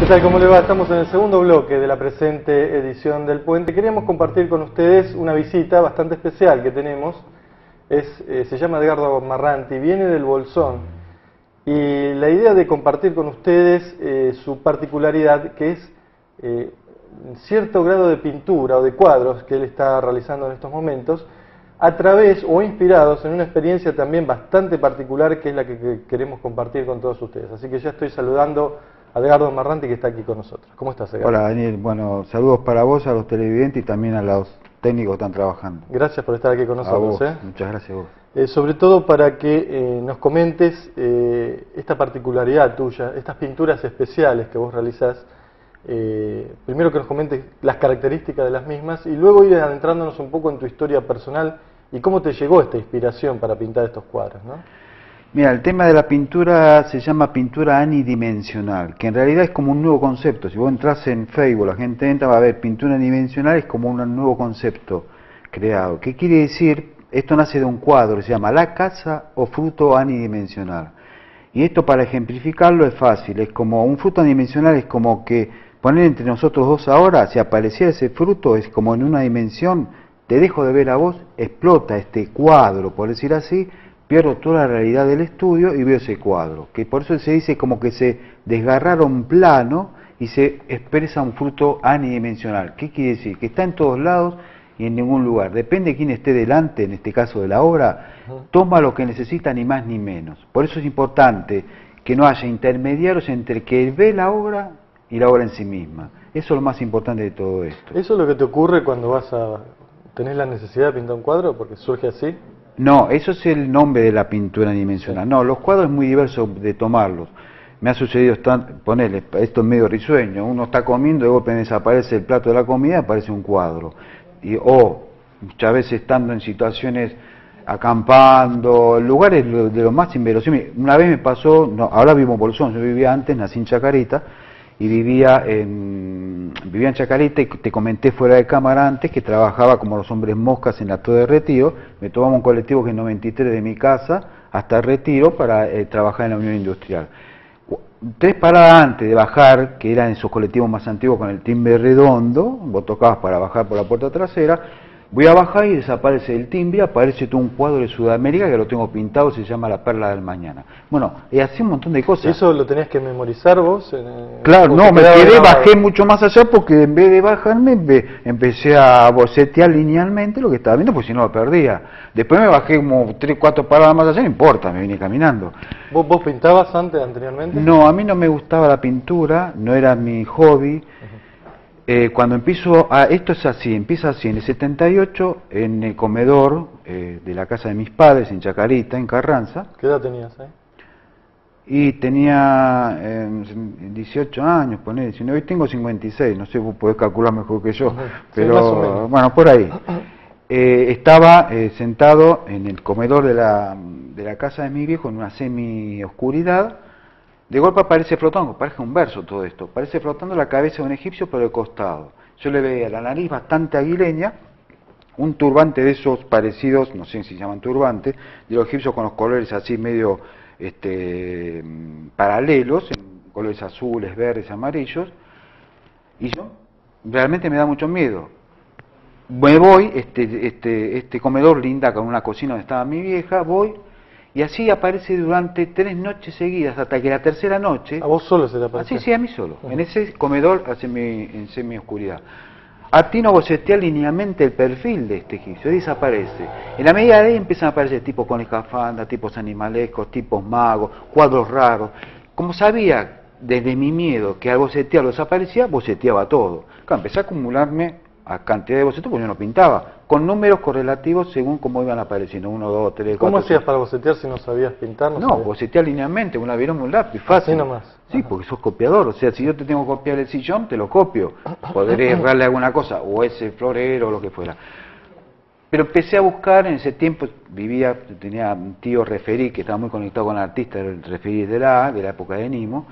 ¿Qué tal? ¿Cómo le va? Estamos en el segundo bloque de la presente edición del Puente. Queríamos compartir con ustedes una visita bastante especial que tenemos. Eh, se llama Edgardo Marranti, viene del Bolsón. Y la idea de compartir con ustedes eh, su particularidad, que es eh, cierto grado de pintura o de cuadros que él está realizando en estos momentos, a través o inspirados en una experiencia también bastante particular que es la que, que queremos compartir con todos ustedes. Así que ya estoy saludando Edgardo Marranti que está aquí con nosotros. ¿Cómo estás, Edgardo? Hola, Daniel. Bueno, saludos para vos, a los televidentes y también a los técnicos que están trabajando. Gracias por estar aquí con A nosotros. vos, ¿eh? muchas gracias a vos. Eh, sobre todo para que eh, nos comentes eh, esta particularidad tuya, estas pinturas especiales que vos realizás. Eh, primero que nos comentes las características de las mismas y luego ir adentrándonos un poco en tu historia personal y cómo te llegó esta inspiración para pintar estos cuadros. ¿no? Mira, el tema de la pintura se llama pintura anidimensional, que en realidad es como un nuevo concepto. Si vos entras en Facebook, la gente entra, va a ver pintura anidimensional, es como un nuevo concepto creado. ¿Qué quiere decir? Esto nace de un cuadro, se llama La casa o fruto anidimensional. Y esto para ejemplificarlo es fácil, es como un fruto anidimensional, es como que poner entre nosotros dos ahora, si apareciera ese fruto, es como en una dimensión, te dejo de ver a vos, explota este cuadro, por decir así, pierdo toda la realidad del estudio y veo ese cuadro. Que por eso se dice como que se desgarraron plano y se expresa un fruto anidimensional. ¿Qué quiere decir? Que está en todos lados y en ningún lugar. Depende de quién esté delante, en este caso de la obra, toma lo que necesita ni más ni menos. Por eso es importante que no haya intermediarios entre que ve la obra y la obra en sí misma. Eso es lo más importante de todo esto. ¿Eso es lo que te ocurre cuando vas a... tenés la necesidad de pintar un cuadro? Porque surge así. No, eso es el nombre de la pintura dimensional. No, los cuadros es muy diverso de tomarlos. Me ha sucedido, ponerle, esto es medio risueño, uno está comiendo de golpe desaparece el plato de la comida, aparece un cuadro. Y, o muchas veces estando en situaciones acampando, lugares de lo más inverosímil. Una vez me pasó, no, ahora vivo en Bolsón, yo vivía antes, nací en Chacarita, y vivía en, vivía en Chacarita y te comenté fuera de cámara antes que trabajaba como los hombres moscas en la Torre de Retiro, me tomaba un colectivo que es 93 de mi casa hasta Retiro para eh, trabajar en la Unión Industrial. Tres paradas antes de bajar, que eran esos colectivos más antiguos con el timbre redondo, vos tocabas para bajar por la puerta trasera, voy a bajar y desaparece el timbre, aparece todo un cuadro de Sudamérica que lo tengo pintado, se llama La Perla del Mañana. Bueno, y así un montón de cosas. ¿Eso lo tenías que memorizar vos? en, eh, Claro, no, me quedé, bajé mucho más allá porque en vez de bajarme empe- empecé a bocetear linealmente lo que estaba viendo, porque si no lo perdía. Después me bajé como tres, cuatro paradas más allá, no importa, me vine caminando. ¿Vos, vos pintabas antes, anteriormente? No, a mí no me gustaba la pintura, no era mi hobby. Eh, cuando empiezo, a, esto es así, empieza así, en el 78, en el comedor eh, de la casa de mis padres, en Chacarita, en Carranza, ¿Qué edad tenías ahí? y tenía eh, 18 años, poné 19, hoy tengo 56, no sé, vos podés calcular mejor que yo, sí, pero bueno, por ahí. Eh, estaba eh, sentado en el comedor de la, de la casa de mi viejo en una semi-oscuridad, de golpe aparece flotando, parece un verso todo esto, parece flotando la cabeza de un egipcio por el costado. Yo le veía la nariz bastante aguileña, un turbante de esos parecidos, no sé si se llaman turbantes, de los egipcios con los colores así medio este, paralelos, en colores azules, verdes, amarillos, y yo realmente me da mucho miedo. Me voy, este, este, este comedor linda con una cocina donde estaba mi vieja, voy, y así aparece durante tres noches seguidas, hasta que la tercera noche, ¿A vos solo se te Ah, apareció? sí, sí, a mí solo. En ese comedor semi- en semi-oscuridad. Atino a bocetear linealmente el perfil de este egipcio, y desaparece. En la medida de ahí empiezan a aparecer tipos con escafandra, tipos animalescos, tipos magos, cuadros raros. Como sabía desde mi miedo que al bocetear desaparecía, boceteaba todo. Claro, empecé a acumularme a cantidad de bocetos porque yo no pintaba, con números correlativos según cómo iban apareciendo, uno, dos, tres, ¿Cómo cuatro, hacías para bocetear si no sabías pintar? no, sabías? bocetear linealmente, una virome, un lápiz, fácil. Así nomás. Sí, Ajá. porque sos copiador, o sea, si yo te tengo que copiar el sillón, te lo copio. Podré errarle alguna cosa, o ese florero, o lo que fuera. Pero empecé a buscar, en ese tiempo vivía, tenía un tío referí que estaba muy conectado con el artista, era el referí de la, de la época de Nimo,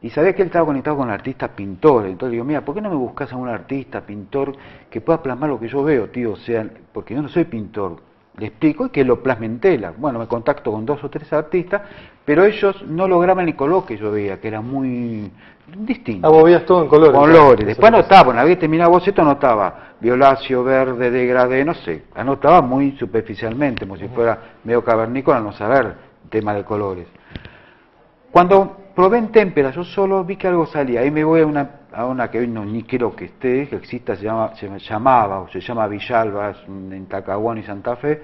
y sabía que él estaba conectado con artistas pintores. Entonces digo, mira, ¿por qué no me buscas a un artista, pintor, que pueda plasmar lo que yo veo, tío? O sea, porque yo no soy pintor, le explico y que lo plasme en tela. Bueno, me contacto con dos o tres artistas, pero ellos no lograban el color que yo veía, que era muy distinto. Ah, vos veías todo en colores. Colores. Después anotaba, una vez terminaba boceto anotaba violáceo, verde, degradé, no sé. Anotaba muy superficialmente, como si fuera medio cavernícola, no saber el tema de colores. Cuando probé en témpera, yo solo vi que algo salía. Ahí me voy a una, a una que hoy no ni quiero que esté, que exista, se, llama, se llamaba o se llama Villalba, en Tacahuán y Santa Fe.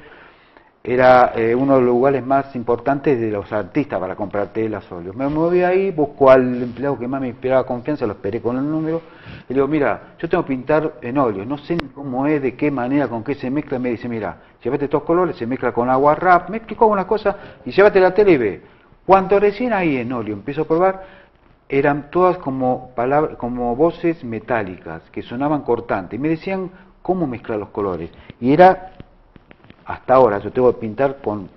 Era eh, uno de los lugares más importantes de los artistas para comprar telas, óleos. Me moví ahí, busco al empleado que más me inspiraba confianza, lo esperé con el número, y le digo, mira, yo tengo que pintar en óleo, no sé cómo es, de qué manera, con qué se mezcla. Me dice, mira, llévate estos colores, se mezcla con agua rap, me explicó una cosa, y llévate la tela y ve. Cuando recién ahí en óleo empiezo a probar, eran todas como, como voces metálicas que sonaban cortantes. Y me decían cómo mezclar los colores. Y era, hasta ahora, yo tengo que pintar con,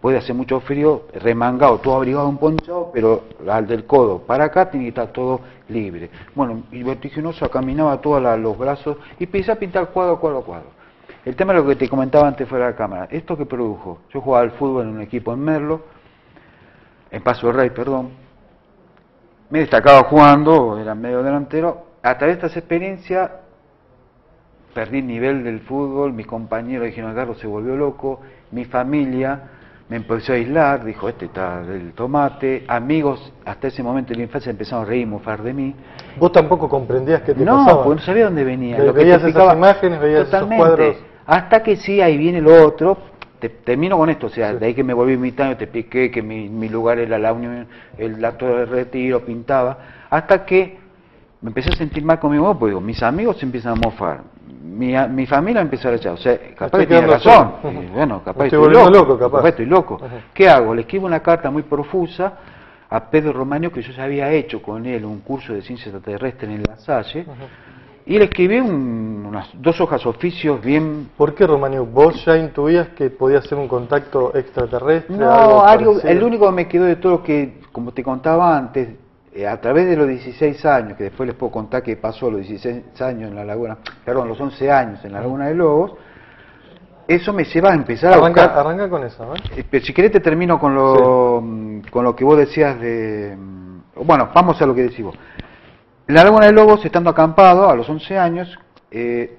puede hacer mucho frío, remangado, todo abrigado, un ponchado, pero al del codo para acá tiene que estar todo libre. Bueno, y vertiginoso caminaba todos los brazos y empecé a pintar cuadro, cuadro, cuadro. El tema de lo que te comentaba antes fuera de la cámara, esto que produjo, yo jugaba al fútbol en un equipo en Merlo, en Paso del Rey, perdón, me destacaba jugando, era medio delantero, a través de estas experiencias perdí el nivel del fútbol, mis compañeros dijeron, Carlos se volvió loco, mi familia me empezó a aislar, dijo, este está del tomate, amigos hasta ese momento de la infancia empezaron a reír, mofar de mí. ¿Vos tampoco comprendías que te no, pasaba? pues no sabía dónde venía. Lo que veías esas imágenes, veías esos cuadros. Hasta que sí, ahí viene lo otro, te, termino con esto, o sea, de ahí que me volví militante, te expliqué que mi, mi, lugar era la Unión, el acto de retiro, pintaba, hasta que me empecé a sentir mal conmigo, porque digo, mis amigos se empiezan a mofar, mi, mi familia empezó a echar, o sea, capaz que tiene razón, y, bueno, capaz estoy, estoy loco, loco capaz. estoy loco. ¿Qué hago? Le escribo una carta muy profusa a Pedro Romagnio, que yo ya había hecho con él un curso de ciencia extraterrestre en La Salle. Y le escribí un, unas dos hojas oficios bien... ¿Por qué, Romanio? ¿Vos ya intuías que podía ser un contacto extraterrestre? No, algo, algo el único que me quedó de todo que, como te contaba antes, eh, a través de los 16 años, que después les puedo contar que pasó los 16 años en la laguna, perdón, los 11 años en la laguna de Lobos, eso me lleva a empezar arranca, a buscar... Arranca con eso, ¿eh? Pero si querés te termino con lo, sí. con lo que vos decías de... Bueno, vamos a lo que decís vos. En la Laguna de Lobos, estando acampado a los 11 años, eh,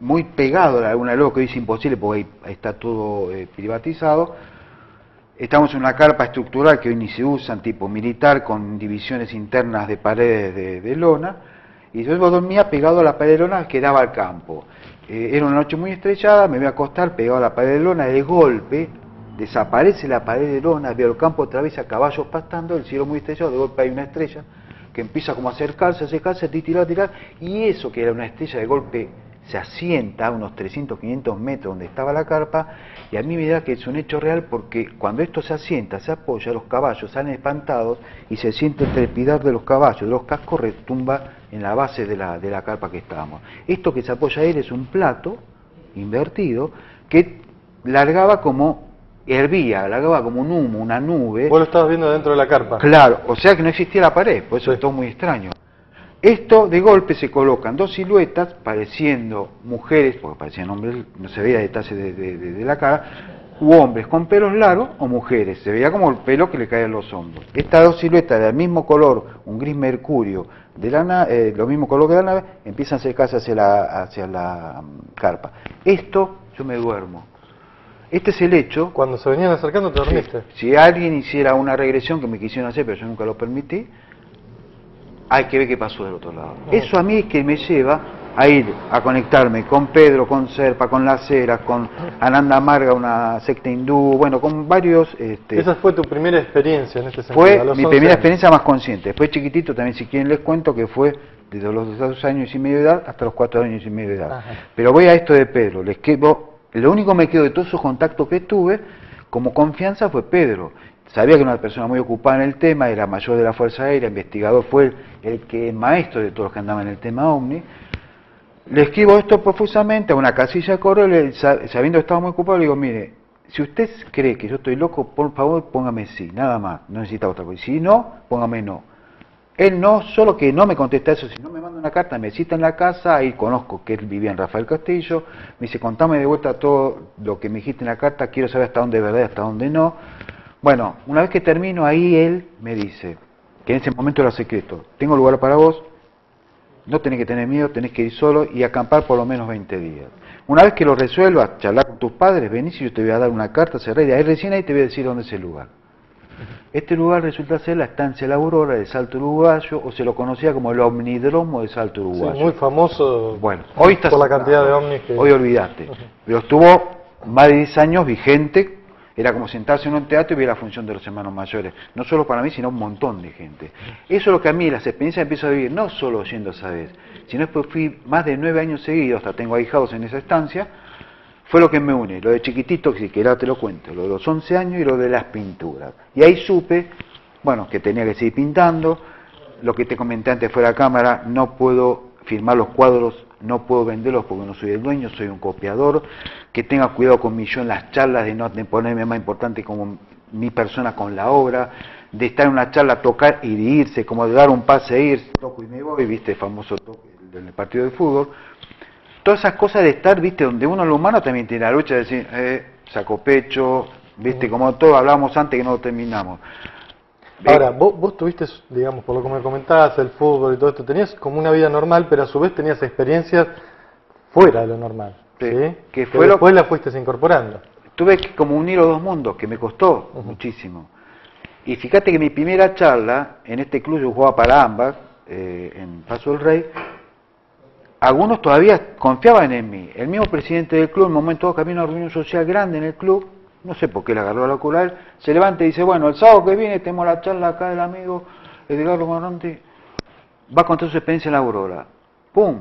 muy pegado a la Laguna de Lobos, que hoy es imposible porque ahí, está todo eh, privatizado, estamos en una carpa estructural que hoy ni se usan, tipo militar, con divisiones internas de paredes de, de lona, y yo dormía pegado a la pared de lona que daba al campo. Eh, era una noche muy estrellada, me voy a acostar pegado a la pared de lona, de golpe desaparece la pared de lona, veo el campo otra vez a caballos pastando, el cielo muy estrellado, de golpe hay una estrella, que empieza como a acercarse, acercarse, a tirar, tirar, y eso que era una estrella de golpe se asienta a unos 300, 500 metros donde estaba la carpa, y a mí me da que es un hecho real porque cuando esto se asienta, se apoya, los caballos salen espantados y se siente el trepidar de los caballos, de los cascos retumba en la base de la, de la carpa que estábamos. Esto que se apoya él es un plato invertido que largaba como hervía, largaba como un humo, una nube. Vos lo estabas viendo dentro de la carpa. Claro, o sea que no existía la pared, por eso sí. es todo muy extraño. Esto de golpe se colocan dos siluetas pareciendo mujeres, porque parecían hombres, no se veía detalle de, de, de, de, la cara, u hombres con pelos largos o mujeres, se veía como el pelo que le caía a los hombros. Estas dos siluetas del mismo color, un gris mercurio, de la eh, lo mismo color que la nave, empiezan a acercarse hacia la, hacia la um, carpa. Esto yo me duermo. Este es el hecho. Cuando se venían acercando te dormiste. Si alguien hiciera una regresión que me quisieron hacer, pero yo nunca lo permití, hay que ver qué pasó del otro lado. No. Eso a mí es que me lleva a ir a conectarme con Pedro, con Serpa, con Las Heras, con Ananda Marga, una secta hindú, bueno, con varios... Este, Esa fue tu primera experiencia en este sentido. Fue mi primera años. experiencia más consciente. Después chiquitito también, si quieren les cuento que fue desde los dos años y medio de edad hasta los cuatro años y medio de edad. Ajá. Pero voy a esto de Pedro, les quedo, lo único que me quedo de todos esos contactos que tuve, como confianza fue Pedro. Sabía que era una persona muy ocupada en el tema, era mayor de la Fuerza Aérea, investigador, fue el, que maestro de todos los que andaban en el tema OVNI. Le escribo esto profusamente a una casilla de correo, le, sabiendo que estaba muy ocupado, le digo, mire, si usted cree que yo estoy loco, por favor póngame sí, nada más, no necesita otra cosa. Si no, póngame no. Él no solo que no me contesta eso, sino me manda una carta, me cita en la casa, ahí conozco que él vivía en Rafael Castillo, me dice, contame de vuelta todo lo que me dijiste en la carta, quiero saber hasta dónde es verdad hasta dónde no. Bueno, una vez que termino ahí, él me dice, que en ese momento era secreto, tengo lugar para vos, no tenés que tener miedo, tenés que ir solo y acampar por lo menos 20 días. Una vez que lo resuelvas, charlar con tus padres, venís y yo te voy a dar una carta cerrada ahí recién ahí te voy a decir dónde es el lugar. Este lugar resulta ser la estancia La Aurora de Salto Uruguayo, o se lo conocía como el Omnidromo de Salto Uruguayo. Sí, muy famoso bueno, hoy por la cantidad de ovnis que... Hoy olvidaste. Pero estuvo más de 10 años vigente, era como sentarse en un teatro y ver la función de los hermanos mayores. No solo para mí, sino un montón de gente. Eso es lo que a mí, las experiencias empiezo a vivir, no solo yendo esa vez, sino después fui más de nueve años seguidos, hasta tengo ahijados en esa estancia, fue lo que me une, lo de chiquitito, que ahora te lo cuento, lo de los 11 años y lo de las pinturas. Y ahí supe, bueno, que tenía que seguir pintando, lo que te comenté antes fuera de cámara, no puedo firmar los cuadros, no puedo venderlos porque no soy el dueño, soy un copiador, que tenga cuidado con mi yo en las charlas, de no ponerme más importante como mi persona con la obra, de estar en una charla, tocar y de irse, como de dar un pase e ir, toco y me voy, viste, el famoso toque del partido de fútbol, todas esas cosas de estar, viste, donde uno lo humano también tiene la lucha de decir, eh, saco pecho, viste, como todos hablábamos antes que no terminamos. Ahora, vos, vos tuviste, digamos, por lo que me comentabas, el fútbol y todo esto, tenías como una vida normal, pero a su vez tenías experiencias fuera de lo normal. Sí, que fue después la fuiste incorporando. Tuve que como unir los dos mundos, que me costó muchísimo. Y fíjate que mi primera charla en este club yo jugaba para ambas, eh, en Paso del Rey, algunos todavía confiaban en mí. El mismo presidente del club, en un momento que había una reunión social grande en el club, no sé por qué le agarró la ocular, se levanta y dice, bueno, el sábado que viene tenemos la charla acá del amigo Edgardo Morante, va a contar su experiencia en la Aurora. ¡Pum!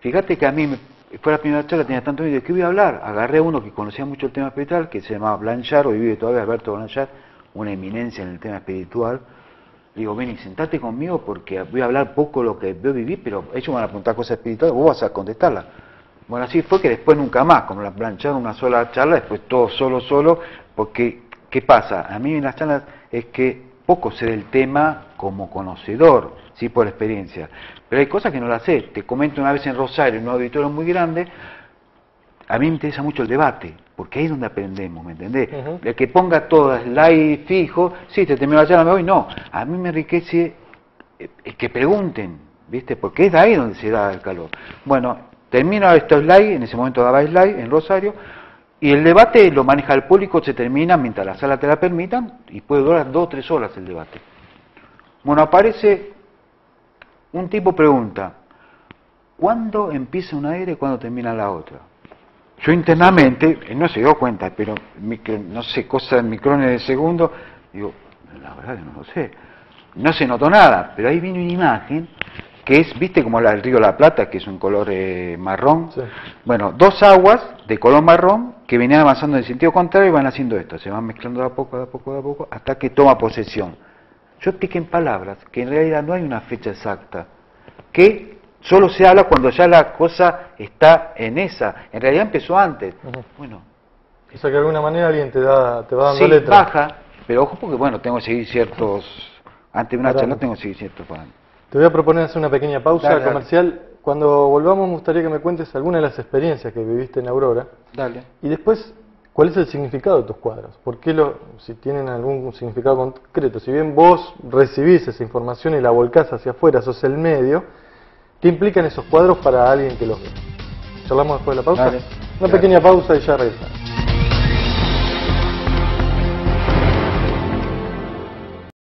Fíjate que a mí, fue la primera charla, tenía tanto miedo, ¿de qué voy a hablar? Agarré a uno que conocía mucho el tema espiritual, que se llamaba Blanchard, hoy vive todavía Alberto Blanchard, una eminencia en el tema espiritual, Digo, ven y sentate conmigo porque voy a hablar poco lo que veo vivir, pero ellos van a apuntar cosas espirituales, vos vas a contestarlas. Bueno, así fue que después nunca más, como la plancharon una sola charla, después todo solo, solo, porque, ¿qué pasa? A mí en las charlas es que poco sé del tema como conocedor, sí, por experiencia, pero hay cosas que no las sé. Te comento una vez en Rosario, en un auditorio muy grande, a mí me interesa mucho el debate, porque ahí es donde aprendemos, ¿me entendés? El que ponga todas like fijo, sí, te termino la charla, me voy, no. A mí me enriquece el eh, que pregunten, ¿viste? Porque es de ahí donde se da el calor. Bueno, termino estos likes, en ese momento daba slide en Rosario, y el debate lo maneja el público, se termina mientras la sala te la permitan, y puede durar dos o tres horas el debate. Bueno, aparece un tipo pregunta, ¿cuándo empieza una era y cuándo termina la otra? Yo internamente, él no se dio cuenta, pero no sé, cosa en micrones de segundo, digo, la verdad que no lo sé. No se notó nada, pero ahí vino una imagen que es, viste, como la del río La Plata, que es un color eh, marrón. Bueno, dos aguas de color marrón que venían avanzando en sentido contrario y van haciendo esto, se van mezclando de a poco, de a poco, de a poco, hasta que toma posesión. Yo expliqué en palabras que en realidad no hay una fecha exacta, que Solo se habla cuando ya la cosa está en esa. En realidad empezó antes. Bueno. O sea que de alguna manera alguien te, da, te va dando sí, baja, pero ojo porque bueno, tengo que seguir ciertos... Antes de una charla tengo que seguir ciertos... Te voy a proponer hacer una pequeña pausa comercial. Cuando volvamos me gustaría que me cuentes alguna de las experiencias que viviste en Aurora. Dale. Y después, ¿cuál es el significado de tus cuadros? ¿Por qué lo, si tienen algún significado concreto? Si bien vos recibís esa información y la volcás hacia afuera, sos el medio, ¿Qué implican esos cuadros para alguien que los ve? ¿Charlamos después de la pausa? Una pequeña pausa y ya regresamos.